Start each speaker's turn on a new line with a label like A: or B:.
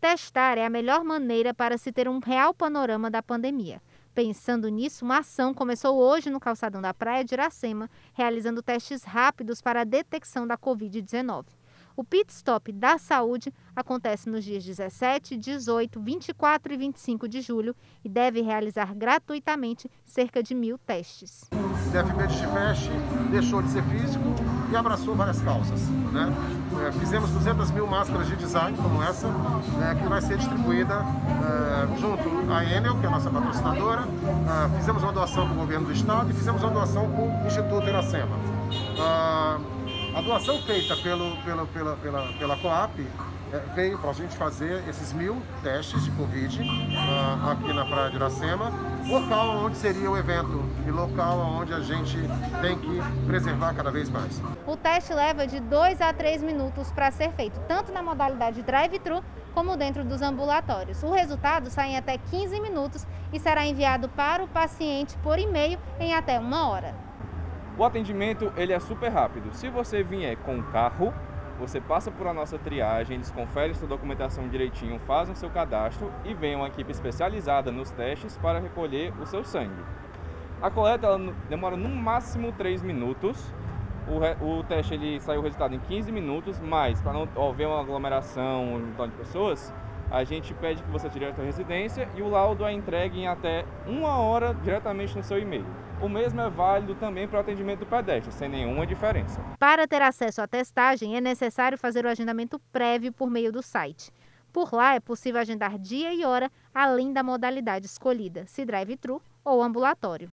A: Testar é a melhor maneira para se ter um real panorama da pandemia. Pensando nisso, uma ação começou hoje no calçadão da Praia de Iracema, realizando testes rápidos para a detecção da Covid-19. O pit stop da saúde acontece nos dias 17, 18, 24 e 25 de julho e deve realizar gratuitamente cerca de mil testes.
B: DFB de deixou de ser físico e abraçou várias causas. Né? É, fizemos 200 mil máscaras de design como essa, né, que vai ser distribuída é, junto à Enel, que é a nossa patrocinadora. É, fizemos uma doação para o governo do estado e fizemos uma doação para o Instituto Iracema. É, a doação feita pelo, pelo, pela, pela, pela Coap veio para a gente fazer esses mil testes de Covid uh, aqui na Praia de Iracema, local onde seria o evento e local onde a gente tem que preservar cada vez mais.
A: O teste leva de 2 a 3 minutos para ser feito, tanto na modalidade drive-thru como dentro dos ambulatórios. O resultado sai em até 15 minutos e será enviado para o paciente por e-mail em até uma hora.
C: O atendimento ele é super rápido. Se você vier com carro, você passa por a nossa triagem, eles conferem sua documentação direitinho, fazem o seu cadastro e vem uma equipe especializada nos testes para recolher o seu sangue. A coleta demora no máximo 3 minutos. O, o teste ele saiu o resultado em 15 minutos, mas para não haver uma aglomeração torno de pessoas, a gente pede que você tire a sua residência e o laudo é entregue em até uma hora diretamente no seu e-mail. O mesmo é válido também para o atendimento do pedestre, sem nenhuma diferença.
A: Para ter acesso à testagem, é necessário fazer o agendamento prévio por meio do site. Por lá é possível agendar dia e hora, além da modalidade escolhida, se drive-thru ou ambulatório.